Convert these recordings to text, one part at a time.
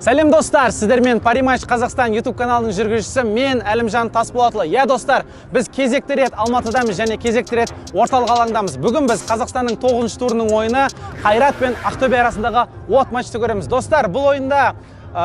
сәлем достар. Сіздермен париматч қазақстан ютуб каналының жүргізушісі мен әлімжан тасболатұлы. Иә достар біз кезекті рет алматыдамыз және кезекті рет орталық алаңдамыз. Бүгін біз қазақстанның тоғызыншы турының ойыны қайрат пен ақтөбе арасындағы от матчты көреміз. Достар бұл ойында ә,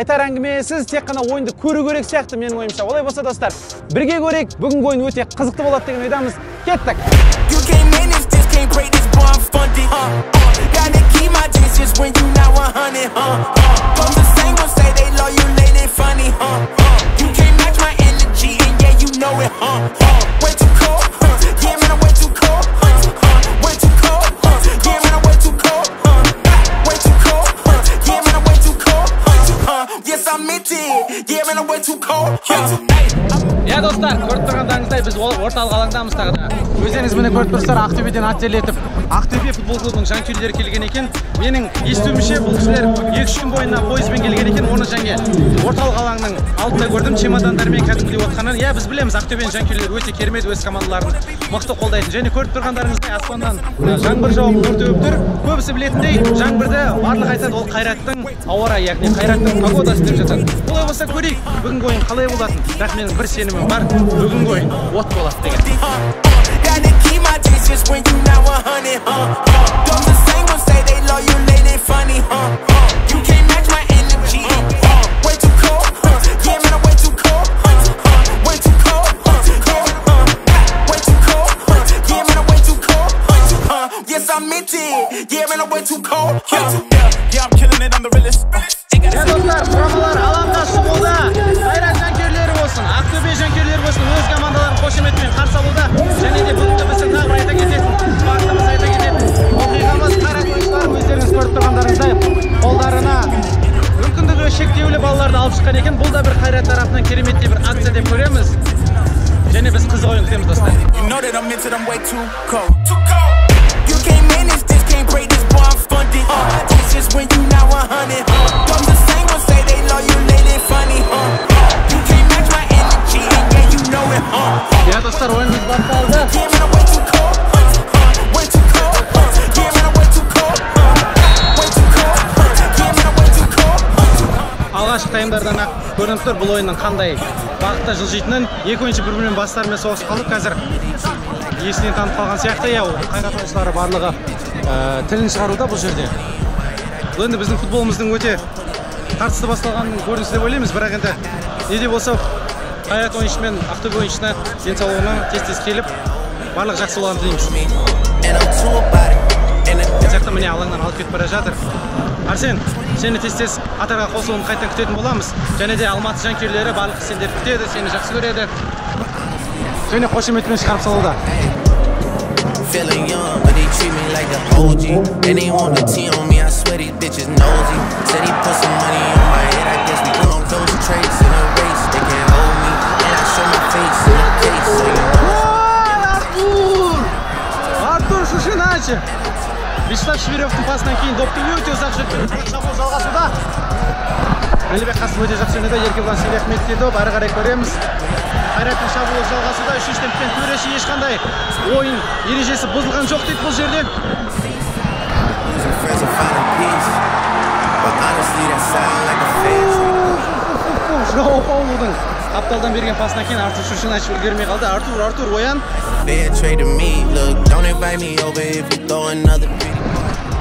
айтар әңгімесіз тек қана ойынды көру керек сияқты менің ойымша. Олай болса достар бірге көрейік. Бүгінгі ойын өте қызықты болады деген ойдамыз. Кеттік. You can't manage this, can't break this, boy, I'm funded. Gotta keep my distance when you not 100, huh? Орталық алаңдамыз тағы да көріп тұрсыздар ақтөбеден ат терлетіп ақтөбе футбол клубының жанкүйерлері келген екен. Менің естуімше бұл кісілер екі үш күн бойына пойызбен келген екен оны және орталық алаңның алдында көрдім чемодандармен кәдімгідей отқанын. Иә біз білеміз ақтөбенің жанкүйерлері өте керемет өз командаларын мықты қолдайтын. Және көріп тұрғандарыңыздай аспаннан жаңбыр жауып нұр төгіп тұр. Көбісі білетіндей жаңбырды барлығы айтады ол қайраттың ауа райы яғни қайраттың погодасы деп жатады. Олай болса көрейік бүгінгі ойын қалай болатынын бірақ менің бір сенімім бар бүгінгі ойын от болады деген. Алып шыққан екен. Бұл да бір қайрат тарапынан кереметтей бір акция деп көреміз. Және біз қызық ойын күтеміз достар. Бұл ойынның қандай бағытта жылжитынын екі ойыншы бір бірімен бастарымен соғысып қалды қазір есінен танып қалған сияқты. Иә қайрат ойыншылары барлығы ә, тілін шығаруда бұл жерде. Бұл енді біздің футболымыздың өте тартысты басталғанының көрінісі деп ойлаймыз. Бірақ енді не де болса қайрат ойыншы мен ақтөбе ойыншысына денсаулығына тез тез келіп барлығы жақсы болғанын тілейміз. Міне алаңнан алып кетіп бара жатыр. Арсен сені тез тез қатарға қосылуын қайтадан күтетін боламыз және де алматы жанкүйерлері барлық сендерді күтеді сені жақсы көреді және қошеметпен шығарып салуда Feeling young, but they treat me like the OG. And they want the T on me, I swear these bitches nosy. Said he put some money on my head, I guess we put on those traits in a race. They can't hold me, and I show my face in the case, so you know. артур артур шушиначи вячеслав швиревтің пасынан кейін допты өте ұзақ жүріп шабуыл жалғасуда әлібек қасым өте жақсы ойнады еркебұлан сейлахметовке доп ары қарай көреміз қайраттың шабуылы жалғасуда үшінші темппен төреші ешқандай ойын ережесі бұзылған жоқ дейді бұл жерде жоу паулудың қапталдан берген пасынан кейін артур шушинач үлгермей қалды артур артур оян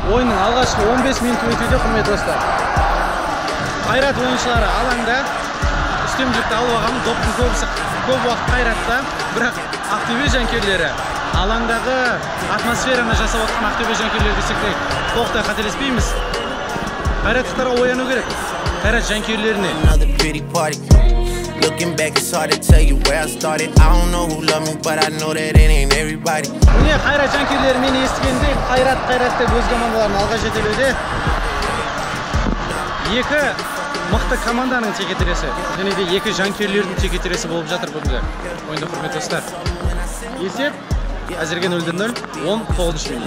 ойынның алғашқы 15 минуты өтуде құрметті достар қайрат ойыншылары алаңда үстемдікті алып алған доптың көбісі көп уақыт қайратта бірақ ақтөбе жанкүйерлері алаңдағы атмосфераны жасап отқан ақтөбе жанкүйерлері десек те толықтай қателеспейміз қайраттықтарға ояну керек қайрат жанкүйерлеріне another pretty party. Looking back, it's hard to tell you where I started. I don't know who loved me, but I know that it ain't everybody. міне қайрат жанкүйерлері мені естігендей қайрат қайрат деп өз командаларын алға жетелеуде екі мықты команданың текетіресі. Және де екі жанкүйерлердің текетіресі болып жатыр бүгінгі ойында құрметті достар. Есеп әзірге нөлде нөл он тоғызыншы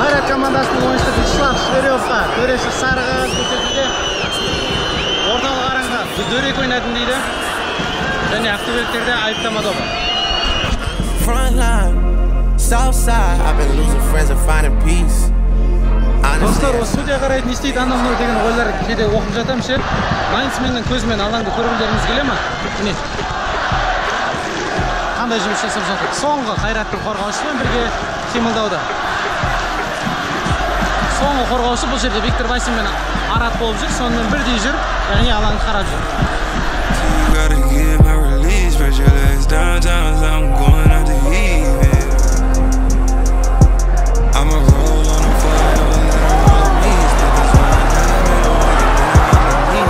қайрат командасының ойыншысы вячеслав шверевқа төреші сарыға көрсетуде орталық араңға дөрекі ойнадың дейді. Және ақтөбеліктерде айыптама добы Front line, south side. I've been losing friends and finding peace. Honestly, достар осы судья қарайды не істейді анау мынау деген ойлар кейде оқып жатамын ше? Лайнсменнің көзімен алаңды көргілеріңіз келе ма? Міне. Қандай жұмыс жасап жатыр? Соңғы қайраттың қорғаушысымен бірге қимылдауда. Соңғы қорғаушы бұл жерде виктор васинмен арат болып жүр. Сонымен бірдей жүр яғни алаңды қарап жүр. Your legs so I'm going out to eat. yeah. I'ma roll on the. Split this one time, and go get down on me.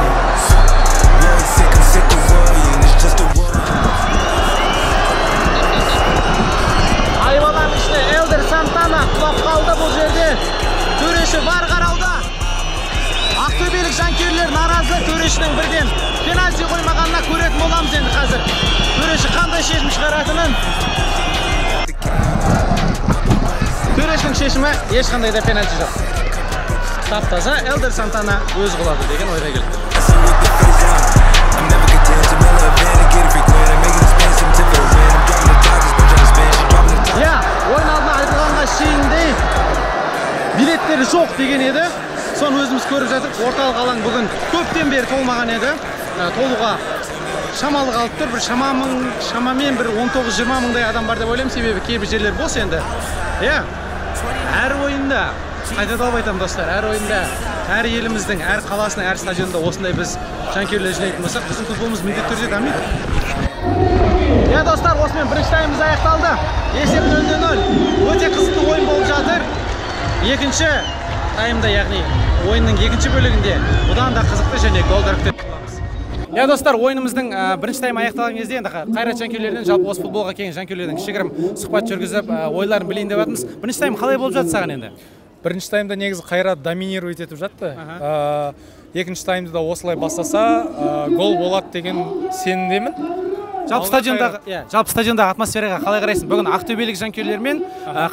Boy, sick, I'm sick of it's just a ішіне элдер сантана құлап қалды бұл жерде төреші бар қарауда ақтөбелік жанкүйерлер наразы төрешінің бірден пенальти қоймағанына көретін боламыз енді қазір төреші қандай шешім шығаратынын төрешінің шешімі ешқандай да пенальти жоқ тап таза элдер сантана өз құлады деген ойға келді иә ойын алдында айтылғанға шейіндей жоқ деген еді соны өзіміз көріп жатырмыз орталық алаң бүгін көптен бері толмаған еді толуға шамалы қалып тұр бір шамамен шамамен бір 19-20 мыңдай адам бар деп ойлаймын себебі кейбір жерлер бос енді. Иә? Әр ойында. Қайталап айтамын достар әр ойында. Әр еліміздің әр қаласының әр стадионында осындай біз жанкүйерлер жинайтын болсақ біздің футболымыз міндетті түрде дамиды. Иә достар осымен бірінші таймымыз аяқталды. Есеп нөл де нөл өте қызықты ойын болып жатыр. Екінші таймда яғни ойынның екінші бөлігінде бұдан да қызықты және голдар боламыз иә достар ойынымыздың бірінші тайм аяқталған кезде енді қа- қайрат жанкүйерлерінен жалпы осы футболға келген жанкүйерлердің кішігірім сұхбат жүргізіп ойларын білейін деп жатырмыз. Бірінші тайм қалай болып жатыр саған енді? Бірінші таймда негізі қайрат доминировать етіп жатты. Екінші таймды да осылай бастаса гол болады деген сенімдемін. Жалпы стадиондағы иә жалпы стадиондағы атмосфераға қалай қарайсың? Бүгін ақтөбелік жанкүйерлер мен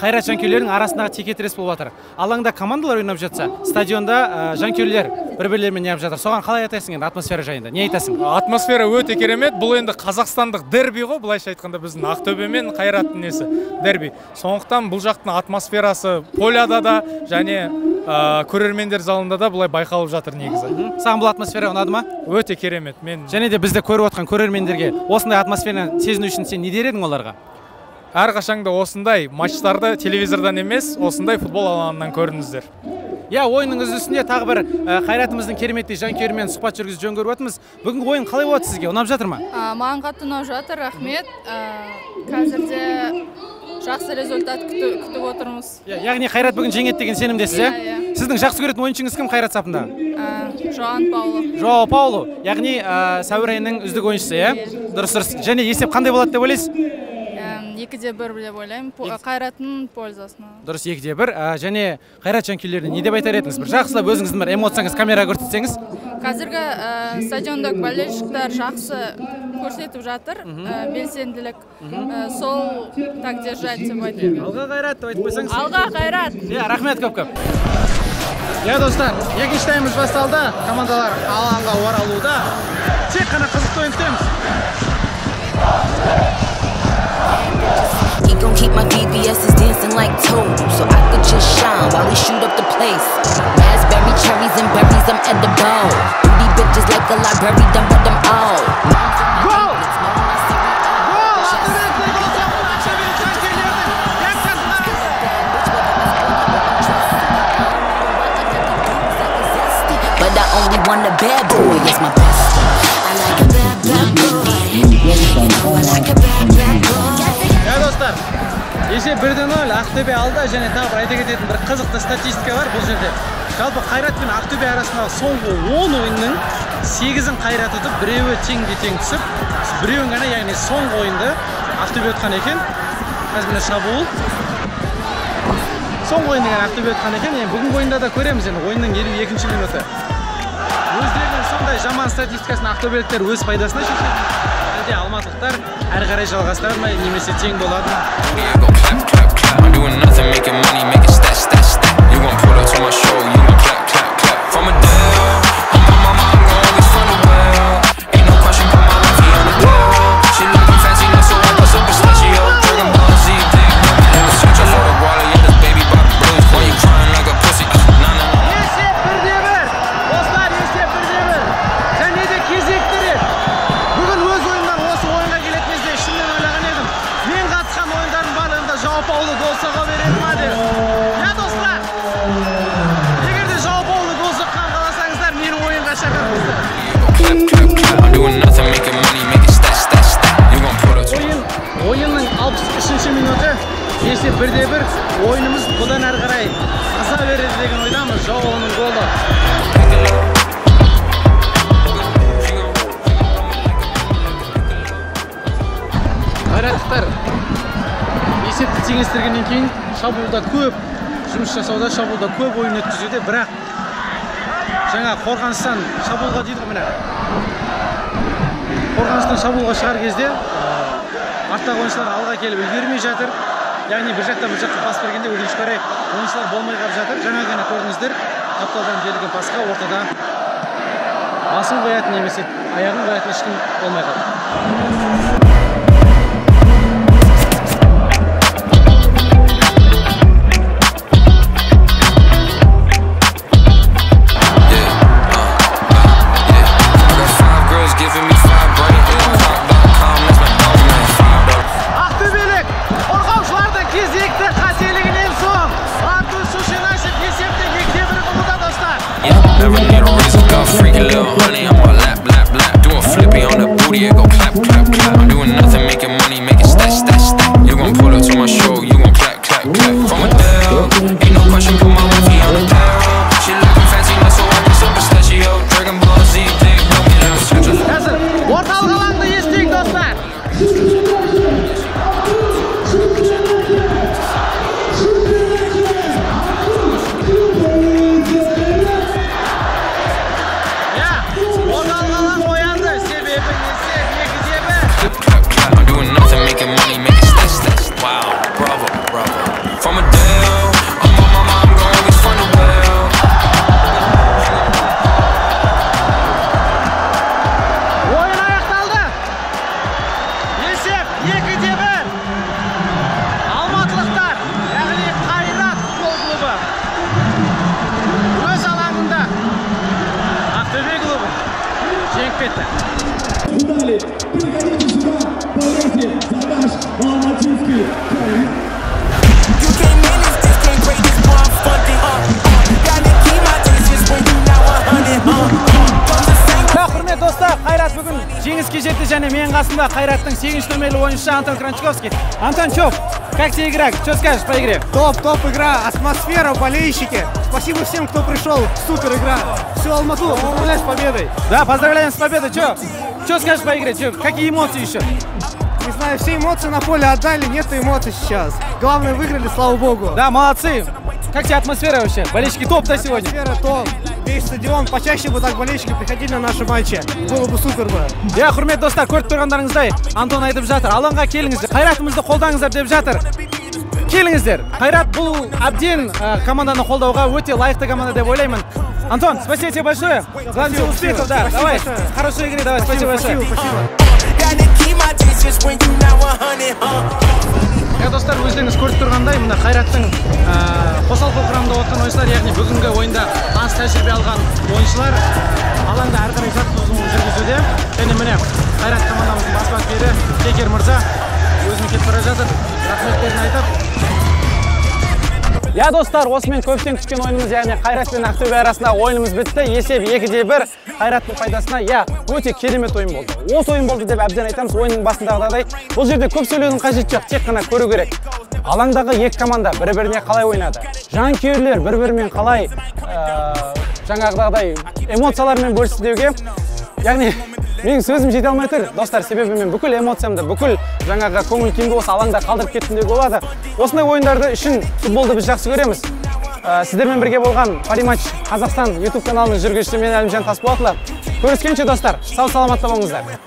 қайрат жанкүйерлерінің арасындағы текетірес болып жатыр. Алаңда командалар ойнап жатса стадионда жанкүйерлер бір бірлерімен неғып жатыр соған қалай айтасың енді атмосфера жайында? Не айтасың? Атмосфера өте керемет. Бұл енді қазақстандық дерби ғой. Былайша айтқанда біздің ақтөбе мен қайраттың несі? Дерби. Сондықтан бұл жақтың атмосферасы поляда да және ә, көрермендер залында да былай байқалып жатыр негізі. Саған бұл атмосфера ұнады ма? Өте керемет. Мен және де бізді көріп отқан көрермендерге осындай атмосфераны сезіну үшін сен не дер едің оларға? Әрқашанда осындай матчтарды телевизордан емес осындай футбол алаңынан көріңіздер. Иә ойынның үзілісінде тағы бір ә, қайратымыздың кереметтей жанкүйерімен сұхбат жүргізіп жөн көріп жатырмыз бүгінгі ойын қалай болады сізге? Ұнап жатыр ма? А, маған қатты ұнап жатыр рахмет. А, қазірде жақсы результат күтіп отырмыз. Иә яғни қайрат бүгін жеңеді деген сенімдесіз иә Иә, иә. сіздің жақсы көретін ойыншыңыз кім қайрат сапында? А, жоан пауло. Жоао пауло. Яғни ә, сәуір айының үздік ойыншысы иә? Дұрыс дұрыс. Және есеп қандай болады деп ойлайсыз? Эм, екіде бір деп ойлаймын. Қайраттың пользасына. Дұрыс екіде бір. Ә, және қайрат жанкүйерлеріне не деп айтар едіңіз? Бір жақсылап өзіңіздің бір эмоцияңыз камераға көрсетсеңіз. Қазіргі ә, стадиондағы болельщиктер жақсы көрсетіп жатыр ә, белсенділік Ә, сол так держать деп айтайын алға қайрат деп айтып қойсаңыз алға қайрат. Иә рахмет көп көп. Иә достар екінші таймымыз басталды. Командалар алаңға оралуда. Тек қана қызықты ойын күтеміз. And berries, I'm edible. Booty bitches like a library, done with them all. Moms and my Go! ankles, know my cereal. гол ақтөбелік гол соқты ақтөбелік жанкүйерлердің якшан наразы But I only want a bad boy as my есеп бірде нөл ақтөбе алда және тағы бір айта кететін бір қызықты статистика бар бұл жерде. Жалпы қайрат пен ақтөбе арасындағы соңғы 10 ойынның сегізін қайрат ұтып біреуі теңде тең түсіп біреуін ғана яғни соңғы ойынды ақтөбе ұтқан екен. Қазір міне шабуыл. Соңғы ойын деген ақтөбе ұтқан екен. Енді бүгінгі ойында да көреміз. Енді ойынның елу екінші минуты. Өздерінің сондай жаман статистикасын ақтөбеліктер өз пайдасына шешеді әлде алматылықтар әрі қарай жалғастырады ма? Немесе тең болады ойынымыз бұдан әрі қарай аса береді деген ойдамыз жауабының оның голы қайраттықтар есепті теңестіргеннен кейін шабуылда көп жұмыс жасауда шабуылда көп ойын өткізуде бірақ жаңа қорғаныстан шабуылға дейді ғой міне қорғаныстан шабуылға шығар кезде арттағы ойыншылар алға келіп үлгермей жатыр яғни бір жақтан бір жаққа пас бергенде өкінішке қарай ойыншылар болмай қалып жатыр. Жаңа ғана көрдіңіздер. Қапталдан берілген пасқа ортада басын қоятын немесе аяғын қоятын ешкім болмай қалды. жеңіске жетті және менің қасымда Қайраттың 8 нөмірлі ойыншысы Антон Кранчковский. Антон, чё, как тебе игра? Что скажешь по игре? Топ, топ игра, атмосфера, болельщики. Спасибо всем, кто пришел. Супер игра. Всю Алмату, поздравляю с победой. Да, поздравляем с победой. Чё? Что скажешь по игре? Чё, какие эмоции еще? Не знаю, все эмоции на поле отдали, нет эмоций сейчас. Главное, выиграли, слава богу. Да, молодцы. Как тебе атмосфера вообще? Болельщики топ-то сегодня. Атмосфера топ. Весь стадион, почаще бы так болельщики приходили на наши матчи. Было бы супер бы. иә құрметті достар көріп тұрғандарыңыздай антон айтып жатыр алаңға келіңіздер қайратымызды қолдаңыздар деп жатыр. Келіңіздер. Қайрат бұл әбден ә, команданы қолдауға өте лайықты команда деп ойлаймын. Антон спасибо тебе большое. Главное успехов да. Спасибо. давай большое. хорошей игры давай спасибо большое спасибо, спасибо. Gotta keep my distance when you not 100. Иә достар өздеріңіз көріп тұрғандай мына қайраттың қосалқы құрамында отырған ойыншылар яғни бүгінгі ойында таныс тәжірибе алған ойыншылар алаңда әрі қарай жаттығуын жүргізуде және міне қайрат командамыздың бас бапкері текер мырза өзінің кетіп бара жатыр рахметтерін айтып иә достар осымен көптен күткен ойынымыз яғни қайрат пен ақтөбе арасындағы ойынымыз бітті. Есеп екіде бір қайраттың пайдасына иә өте керемет ойын болды. Осы ойын болды деп әбден айтамыз ойынның басындағыдай бұл жерде көп сөйлеудің қажеті жоқ тек қана көру керек. Алаңдағы екі команда бір біріне қалай ойнады? Жанкүйерлер бір бірімен қалай ә, жаңағыдағыдай эмоциялармен бөлісті деуге? Яғни менің сөзім жете алмай тұр. Достар себебі мен бүкіл эмоциямды бүкіл жаңағы көңіл күйімді осы алаңда қалдырып кеттім деуге болады осындай ойындарды үшін футболды біз жақсы көреміз. Ә, сіздермен бірге болған париматч қазақстан ютуб каналының жүргізушісі мен әлімжан тасболатұлы. Көріскенше достар сау саламатта болыңыздар.